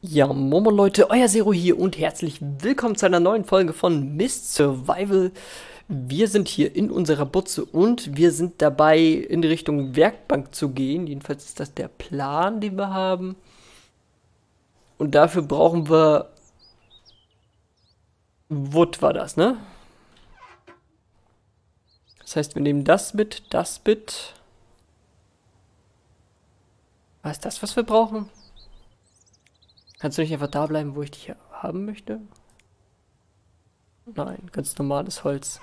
Ja, Momo Leute, euer Zero hier und herzlich willkommen zu einer neuen Folge von Mist Survival. Wir sind hier in unserer Butze und wir sind dabei, in die Richtung Werkbank zu gehen. Jedenfalls ist das der Plan, den wir haben. Und dafür brauchen wir... Wood war das, ne? Das heißt, wir nehmen das mit, das mit. Was ist das, was wir brauchen? Kannst du nicht einfach da bleiben, wo ich dich haben möchte? Nein, ganz normales Holz.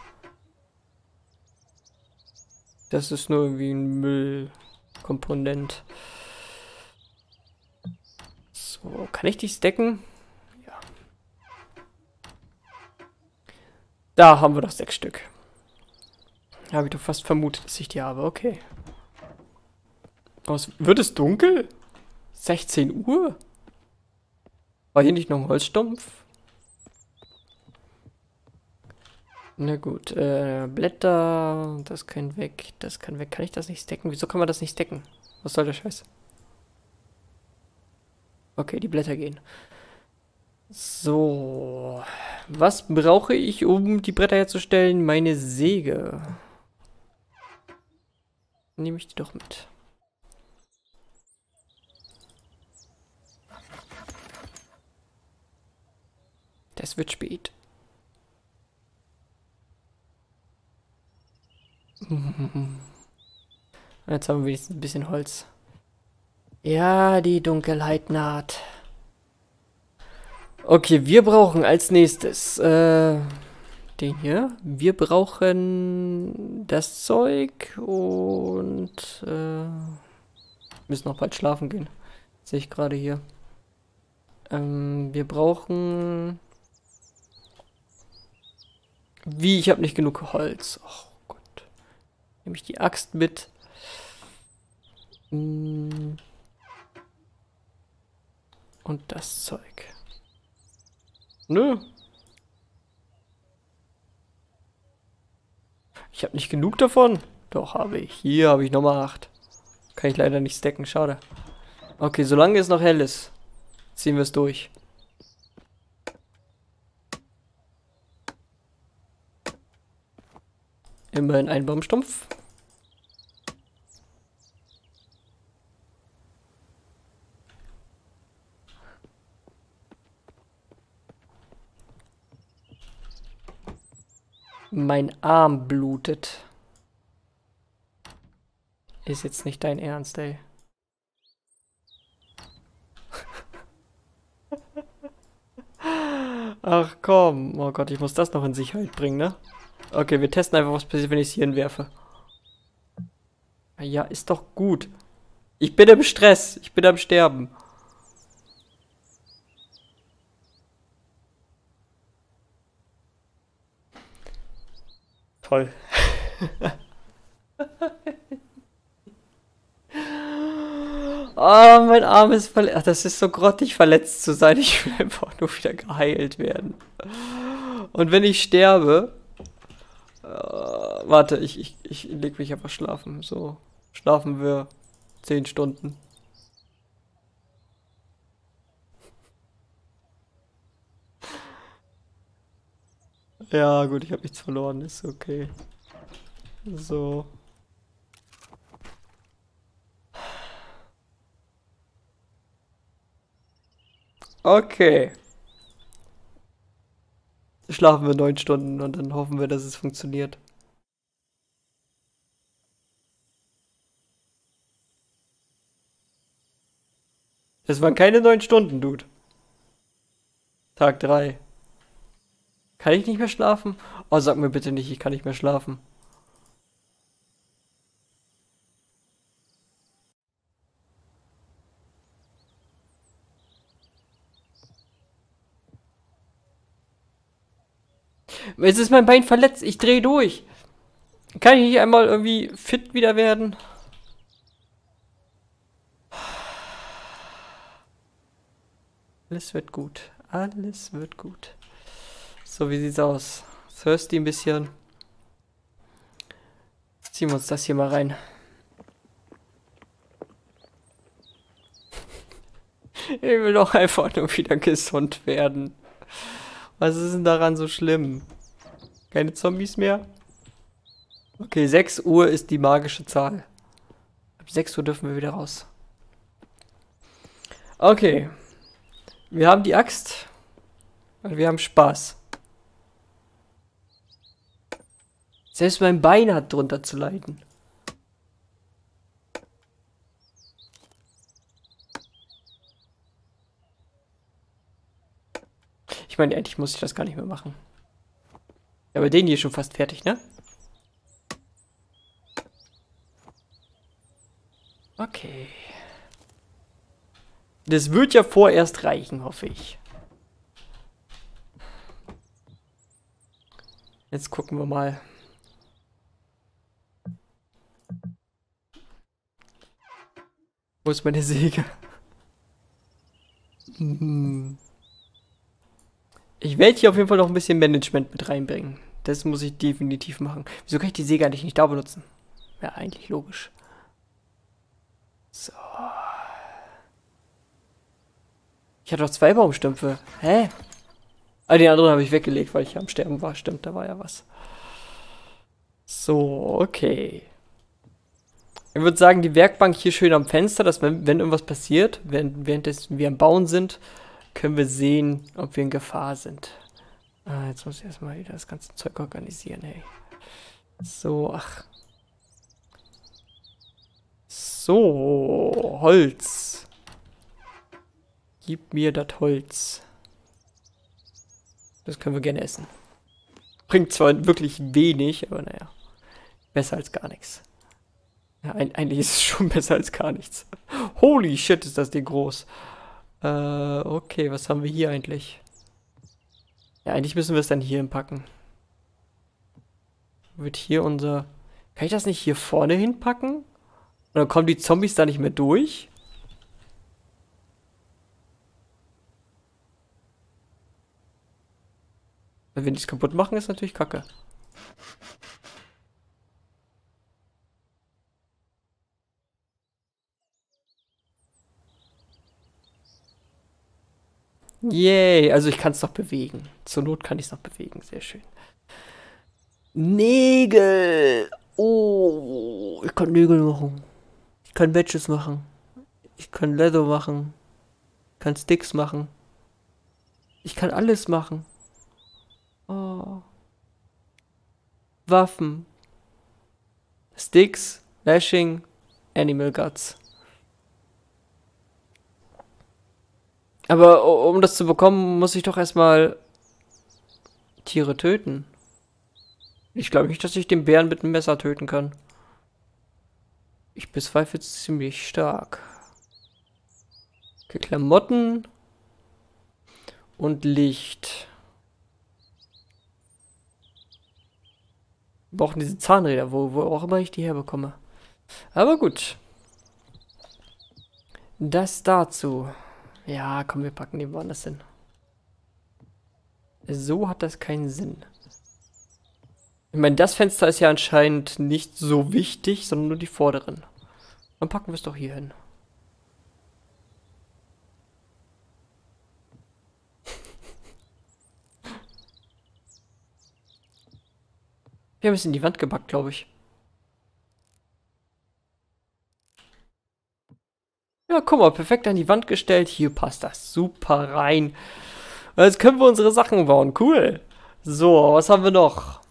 Das ist nur irgendwie ein Müllkomponent. So, kann ich dich stacken? Ja. Da haben wir doch sechs Stück. Habe ich doch fast vermutet, dass ich die habe. Okay. Aus, wird es dunkel? 16 Uhr? War hier nicht noch ein Holzstumpf? Na gut, äh, Blätter, das kann weg, das kann weg. Kann ich das nicht stacken? Wieso kann man das nicht stacken? Was soll der Scheiß? Okay, die Blätter gehen. So, was brauche ich, um die Bretter herzustellen? Meine Säge. Nehme ich die doch mit. Es wird spät. Jetzt haben wir wenigstens ein bisschen Holz. Ja, die Dunkelheit naht. Okay, wir brauchen als nächstes äh, den hier. Wir brauchen das Zeug und äh, müssen noch bald schlafen gehen. Sehe ich gerade hier. Ähm, wir brauchen wie, ich habe nicht genug Holz. Oh Gott. Nehme ich die Axt mit. Hm. Und das Zeug. Nö. Ich habe nicht genug davon. Doch, habe ich. Hier habe ich nochmal 8. Kann ich leider nicht stacken, schade. Okay, solange es noch hell ist, ziehen wir es durch. Immerhin ein Baumstumpf. Mein Arm blutet. Ist jetzt nicht dein Ernst, ey. Ach komm. Oh Gott, ich muss das noch in Sicherheit bringen, ne? Okay, wir testen einfach, was passiert, wenn ich es hier hinwerfe. Ja, ist doch gut. Ich bin im Stress. Ich bin am Sterben. Toll. oh, mein Arm ist verletzt. Das ist so grottig verletzt zu sein. Ich will einfach nur wieder geheilt werden. Und wenn ich sterbe, warte, ich, ich, ich leg mich einfach schlafen. So, schlafen wir 10 Stunden. Ja, gut, ich habe nichts verloren, ist okay. So. Okay schlafen wir neun Stunden und dann hoffen wir, dass es funktioniert. Es waren keine neun Stunden, Dude. Tag drei. Kann ich nicht mehr schlafen? Oh, sag mir bitte nicht, ich kann nicht mehr schlafen. Jetzt ist mein Bein verletzt. Ich drehe durch. Kann ich nicht einmal irgendwie fit wieder werden? Alles wird gut. Alles wird gut. So, wie sieht's aus? Thirsty ein bisschen. ziehen wir uns das hier mal rein. Ich will doch einfach nur wieder gesund werden. Was ist denn daran so schlimm? Keine Zombies mehr? Okay, 6 Uhr ist die magische Zahl. Ab 6 Uhr dürfen wir wieder raus. Okay. Wir haben die Axt. Und wir haben Spaß. Selbst mein Bein hat drunter zu leiden. Ich meine, eigentlich muss ich das gar nicht mehr machen. Aber den hier ist schon fast fertig, ne? Okay. Das wird ja vorerst reichen, hoffe ich. Jetzt gucken wir mal. Wo ist meine Säge? Hm. Ich werde hier auf jeden Fall noch ein bisschen Management mit reinbringen. Das muss ich definitiv machen. Wieso kann ich die Säge eigentlich nicht da benutzen? Ja, eigentlich logisch. So. Ich hatte doch zwei Baumstümpfe. Hä? Ah, den anderen habe ich weggelegt, weil ich am Sterben war. Stimmt, da war ja was. So, okay. Ich würde sagen, die Werkbank hier schön am Fenster, dass wenn, wenn irgendwas passiert, während, während wir am Bauen sind, können wir sehen, ob wir in Gefahr sind. Ah, jetzt muss ich erstmal wieder das ganze Zeug organisieren, hey. So, ach. So, Holz. Gib mir das Holz. Das können wir gerne essen. Bringt zwar wirklich wenig, aber naja. Besser als gar nichts. Ja, eigentlich ist es schon besser als gar nichts. Holy shit, ist das Ding groß. Äh, okay, was haben wir hier eigentlich? Ja, eigentlich müssen wir es dann hier hinpacken. Wird hier unser... Kann ich das nicht hier vorne hinpacken? Und dann kommen die Zombies da nicht mehr durch? Wenn die es kaputt machen, ist natürlich kacke. Yay, also ich kann es noch bewegen. Zur Not kann ich es noch bewegen, sehr schön. Nägel. Oh, ich kann Nägel machen. Ich kann Badges machen. Ich kann Leather machen. Ich kann Sticks machen. Ich kann alles machen. Oh. Waffen. Sticks, Lashing, Animal Guts. Aber um das zu bekommen, muss ich doch erstmal Tiere töten. Ich glaube nicht, dass ich den Bären mit einem Messer töten kann. Ich bezweifle es ziemlich stark. Okay, Klamotten und Licht. Wir brauchen diese Zahnräder, wo, wo auch immer ich die herbekomme. Aber gut. Das dazu. Ja, komm, wir packen die woanders hin. So hat das keinen Sinn. Ich meine, das Fenster ist ja anscheinend nicht so wichtig, sondern nur die vorderen. Dann packen wir es doch hier hin. Wir haben es in die Wand gebackt, glaube ich. Ja, guck mal, perfekt an die Wand gestellt. Hier passt das super rein. Jetzt können wir unsere Sachen bauen. Cool. So, was haben wir noch?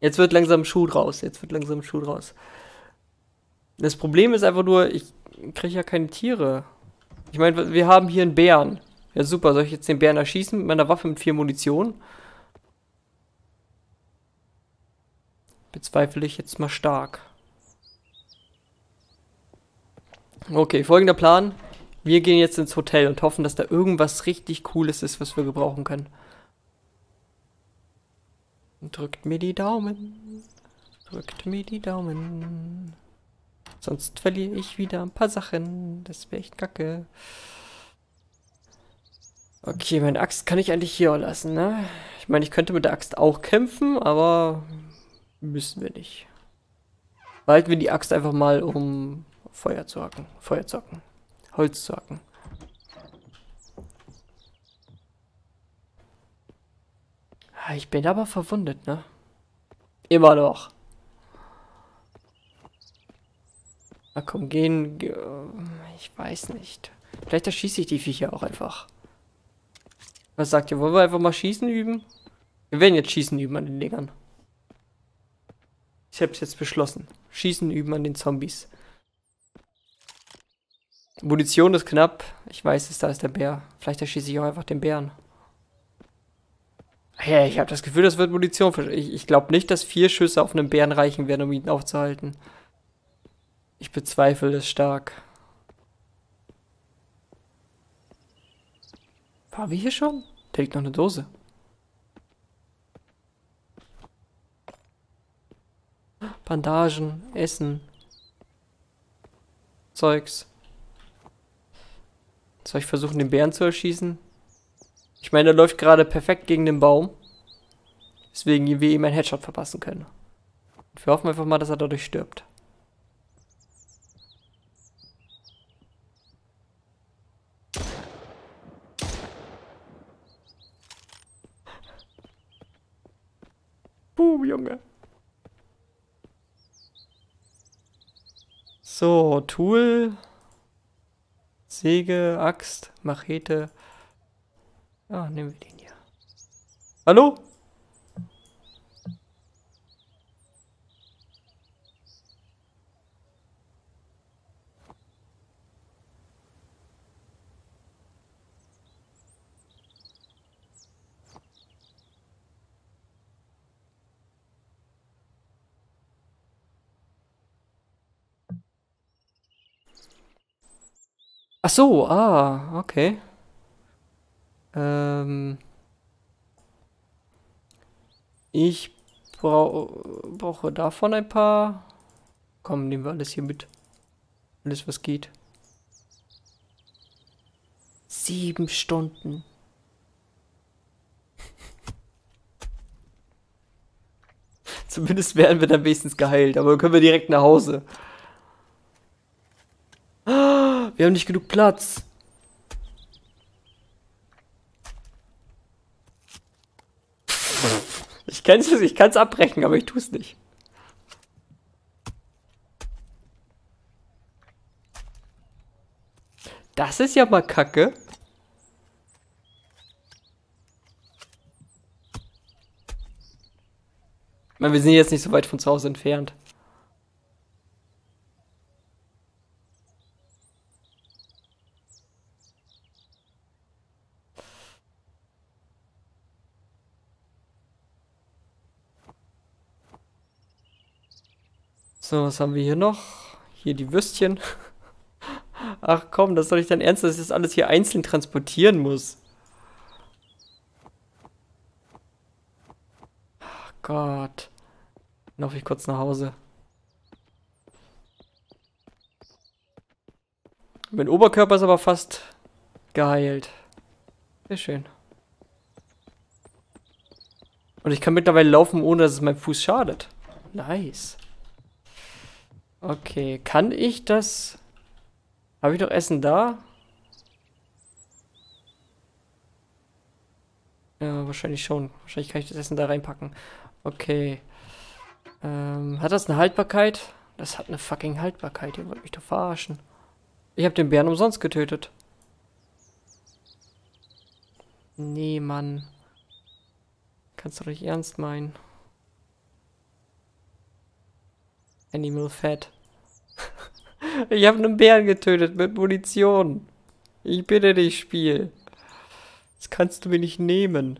Jetzt wird langsam Schuh draus. Jetzt wird langsam Schuh draus. Das Problem ist einfach nur, ich kriege ja keine Tiere. Ich meine, wir haben hier einen Bären. Ja, super. Soll ich jetzt den Bären erschießen mit meiner Waffe mit vier Munition? Bezweifle ich jetzt mal stark. Okay, folgender Plan. Wir gehen jetzt ins Hotel und hoffen, dass da irgendwas richtig Cooles ist, was wir gebrauchen können. Drückt mir die Daumen. Drückt mir die Daumen. Sonst verliere ich wieder ein paar Sachen. Das wäre echt kacke. Okay, meine Axt kann ich eigentlich hier lassen, ne? Ich meine, ich könnte mit der Axt auch kämpfen, aber müssen wir nicht. Behalten wir die Axt einfach mal, um Feuer zu hacken. Feuer zu hacken. Holz zu hacken. Ah, ich bin aber verwundet, ne? Immer noch. Na komm, gehen. Ich weiß nicht. Vielleicht erschieße ich die Viecher auch einfach. Was sagt ihr? Wollen wir einfach mal schießen üben? Wir werden jetzt schießen üben an den Dingern. Ich hab's jetzt beschlossen. Schießen üben an den Zombies. Munition ist knapp. Ich weiß es, da ist der Bär. Vielleicht erschieße ich auch einfach den Bären. Hey, ich habe das Gefühl, das wird Munition. Ich, ich glaube nicht, dass vier Schüsse auf einen Bären reichen werden, um ihn aufzuhalten. Ich bezweifle es stark. Waren wir hier schon? Da liegt noch eine Dose. Bandagen, Essen. Zeugs. Soll ich versuchen, den Bären zu erschießen? Ich meine, er läuft gerade perfekt gegen den Baum. Deswegen wir ihm einen Headshot verpassen können. Und wir hoffen einfach mal, dass er dadurch stirbt. Boom, Junge. So, Tool. Säge, Axt, Machete. Ja, nehmen wir den hier. Hallo? Ach so, ah, okay. Ähm. Ich brau brauche davon ein paar. Komm, nehmen wir alles hier mit. Alles, was geht. Sieben Stunden. Zumindest werden wir dann wenigstens geheilt, aber dann können wir direkt nach Hause. Wir haben nicht genug Platz. Ich kann es ich kann's abbrechen, aber ich tue es nicht. Das ist ja mal kacke. Ich meine, wir sind jetzt nicht so weit von zu Hause entfernt. So, was haben wir hier noch? Hier die Würstchen. Ach komm, das soll ich dann ernst, dass ich das alles hier einzeln transportieren muss. Ach Gott. Laufe ich kurz nach Hause. Mein Oberkörper ist aber fast geheilt. Sehr schön. Und ich kann mittlerweile laufen, ohne dass es meinem Fuß schadet. Nice. Okay, kann ich das... Habe ich noch Essen da? Ja, wahrscheinlich schon. Wahrscheinlich kann ich das Essen da reinpacken. Okay. Ähm, hat das eine Haltbarkeit? Das hat eine fucking Haltbarkeit. Ihr wollt mich doch verarschen. Ich habe den Bären umsonst getötet. Nee, Mann. Kannst du doch nicht ernst meinen. Animal Fat. ich habe einen Bären getötet mit Munition. Ich bitte dich, Spiel. Das kannst du mir nicht nehmen.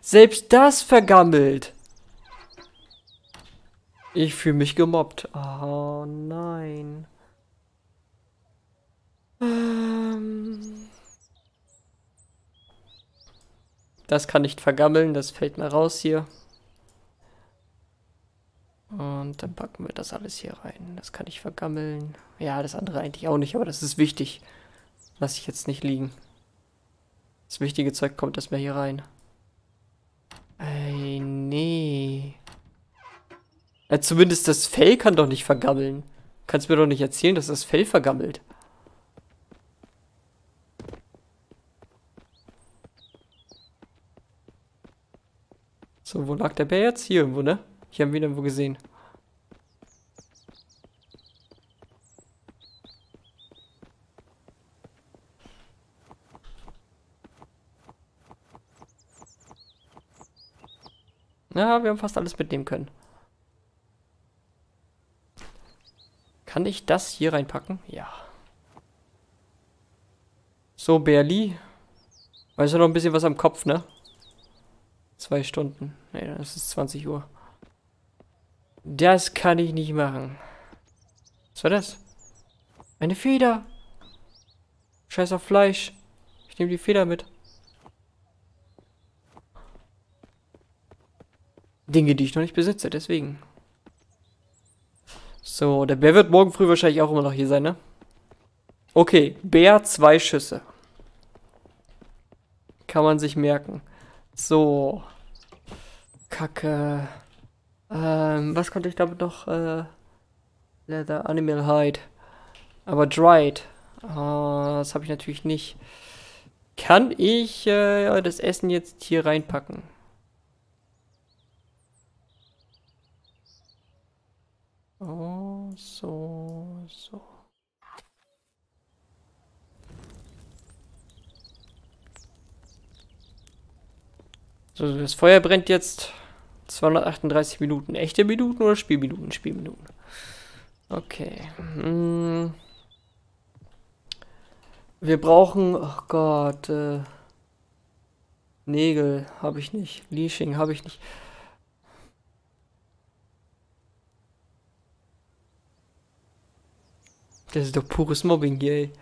Selbst das vergammelt. Ich fühle mich gemobbt. Oh nein. Ähm. Das kann nicht vergammeln, das fällt mal raus hier. Und dann packen wir das alles hier rein. Das kann ich vergammeln. Ja, das andere eigentlich auch nicht, aber das ist wichtig. Lass ich jetzt nicht liegen. Das wichtige Zeug kommt erstmal hier rein. Ey, nee. Ja, zumindest das Fell kann doch nicht vergammeln. Kannst mir doch nicht erzählen, dass das Fell vergammelt. So, wo lag der Bär jetzt? Hier irgendwo, ne? Ich habe ihn irgendwo gesehen. Ja, wir haben fast alles mitnehmen können. Kann ich das hier reinpacken? Ja. So, Berli. Weißt du noch ein bisschen was am Kopf, ne? Zwei Stunden. Ne, dann ist es 20 Uhr. Das kann ich nicht machen. Was war das? Eine Feder. Scheiß auf Fleisch. Ich nehme die Feder mit. Dinge, die ich noch nicht besitze, deswegen. So, der Bär wird morgen früh wahrscheinlich auch immer noch hier sein, ne? Okay, Bär, zwei Schüsse. Kann man sich merken. So. Kacke. Ähm, was konnte ich damit noch? Äh, Leather, Animal Hide. Aber Dried. Uh, das habe ich natürlich nicht. Kann ich äh, das Essen jetzt hier reinpacken? Oh, so, so. So, das Feuer brennt jetzt 238 Minuten. Echte Minuten oder Spielminuten? Spielminuten. Okay. Hm. Wir brauchen, oh Gott, äh, Nägel habe ich nicht. Leashing habe ich nicht. Das ist doch pures Mobbing hier, ey.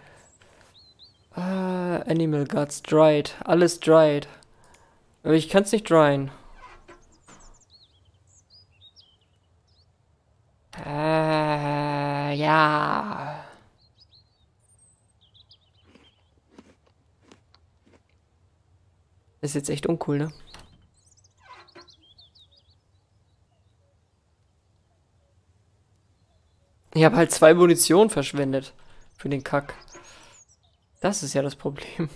Ah, Animal Guts, dried. Alles dried. Aber ich kann es nicht dryen. Äh, ja. Das ist jetzt echt uncool, ne? Ich habe halt zwei Munition verschwendet. Für den Kack. Das ist ja das Problem.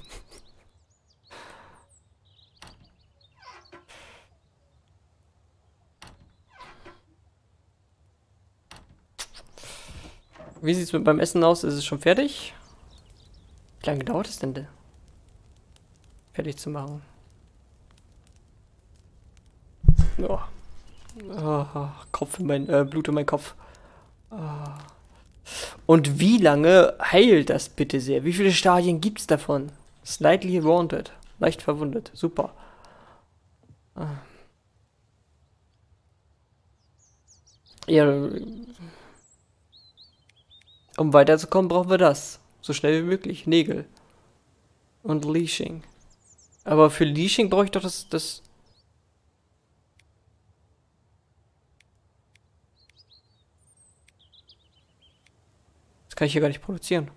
Wie sieht es beim Essen aus? Ist es schon fertig? Wie lange dauert es denn, fertig zu machen? Oh. Oh, Kopf in mein, äh, Blut in mein Kopf. Ah. Und wie lange heilt das bitte sehr? Wie viele Stadien gibt es davon? Slightly wounded. Leicht verwundet. Super. Ah. Ja. Um weiterzukommen, brauchen wir das. So schnell wie möglich. Nägel. Und Leashing. Aber für Leashing brauche ich doch das, das kann ich hier gar nicht produzieren.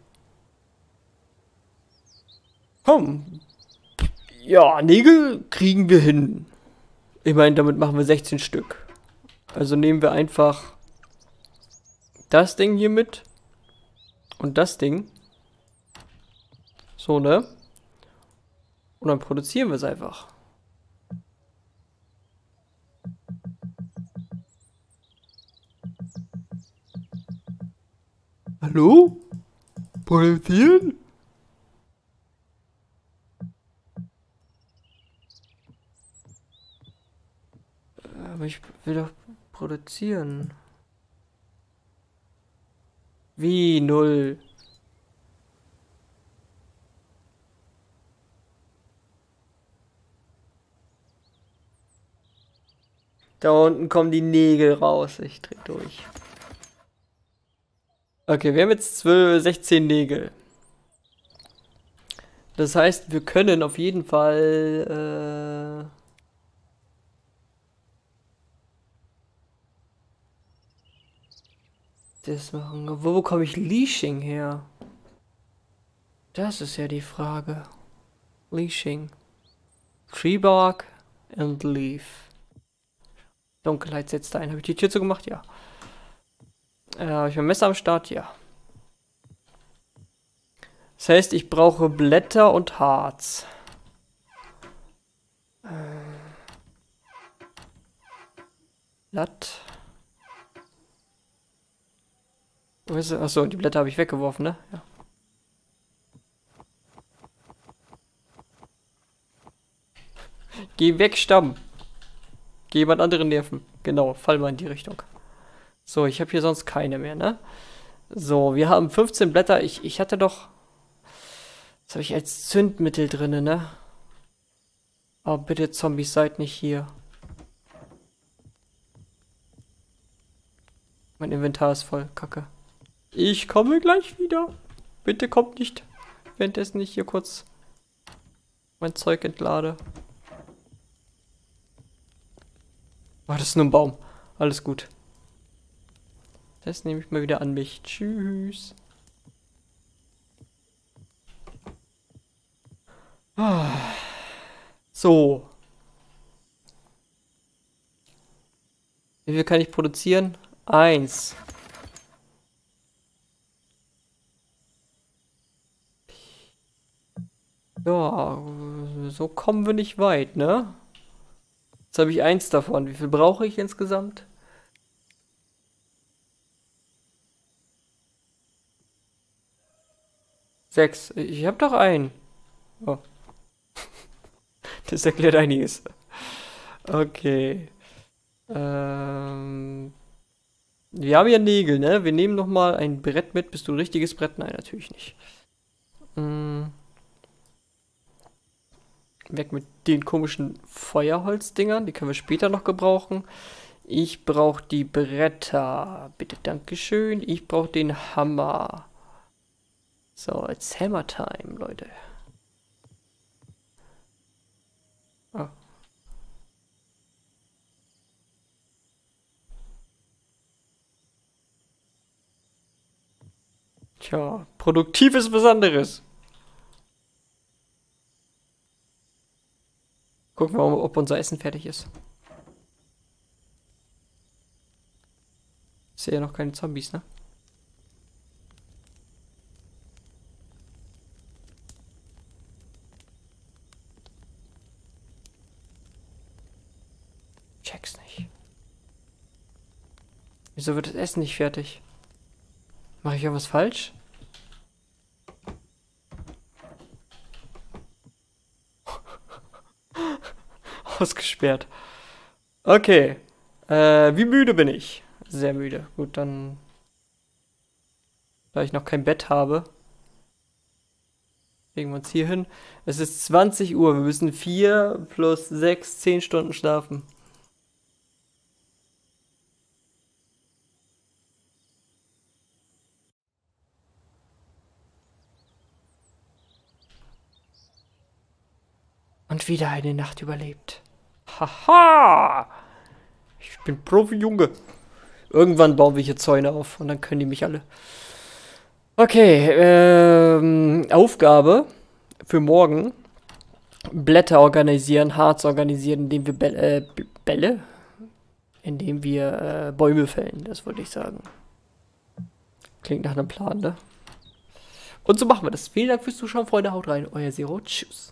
Komm. Ja, Nägel kriegen wir hin. Ich meine, damit machen wir 16 Stück. Also nehmen wir einfach das Ding hier mit. Und das Ding. So, ne? Und dann produzieren wir es einfach. Hallo? Produzieren? Aber ich will doch produzieren. Wie null? Da unten kommen die Nägel raus. Ich dreh durch. Okay, wir haben jetzt 12, 16 Nägel. Das heißt, wir können auf jeden Fall... Äh das machen. Wo bekomme ich Leashing her? Das ist ja die Frage. Leashing. Tree bark and leaf. Dunkelheit setzt ein. Habe ich die Tür zugemacht? Ja. Äh, habe ich mein Messer am Start? Ja. Das heißt, ich brauche Blätter und Harz. Äh. Blatt. Achso, die Blätter habe ich weggeworfen, ne? Ja. Geh weg, Stamm. Geh jemand anderen nerven. Genau, fall mal in die Richtung. So, ich habe hier sonst keine mehr, ne? So, wir haben 15 Blätter. Ich, ich hatte doch... Das habe ich als Zündmittel drin, ne? Aber oh, bitte, Zombies, seid nicht hier. Mein Inventar ist voll. Kacke. Ich komme gleich wieder. Bitte kommt nicht, währenddessen ich hier kurz mein Zeug entlade. Oh, das ist nur ein Baum. Alles gut. Das nehme ich mal wieder an mich. Tschüss. So. Wie viel kann ich produzieren? Eins. Ja, so kommen wir nicht weit, ne? Jetzt habe ich eins davon. Wie viel brauche ich insgesamt? Sechs. Ich habe doch einen. Oh. Das erklärt einiges. Okay. Ähm, wir haben ja Nägel, ne? Wir nehmen noch mal ein Brett mit. Bist du ein richtiges Brett? Nein, natürlich nicht. Hm. Weg mit den komischen Feuerholzdingern. Die können wir später noch gebrauchen. Ich brauche die Bretter. Bitte, Dankeschön. Ich brauche den Hammer. So, it's Hammer Time, Leute. Oh. Tja, produktiv ist was anderes. Gucken wir mal, ob unser Essen fertig ist. Ich sehe ja noch keine Zombies, ne? Check's nicht. Wieso wird das Essen nicht fertig? Mache ich irgendwas falsch? Ausgesperrt. Okay. Äh, wie müde bin ich? Sehr müde. Gut, dann... Da ich noch kein Bett habe. Legen wir uns hier hin. Es ist 20 Uhr. Wir müssen 4 plus 6, 10 Stunden schlafen. Und wieder eine Nacht überlebt. Haha! Ich bin Profi-Junge. Irgendwann bauen wir hier Zäune auf und dann können die mich alle. Okay, ähm, Aufgabe für morgen. Blätter organisieren, Harz organisieren, indem wir Bälle, äh, Bälle? Indem wir äh, Bäume fällen, das wollte ich sagen. Klingt nach einem Plan, ne? Und so machen wir das. Vielen Dank fürs Zuschauen, Freunde. Haut rein. Euer Zero. Tschüss.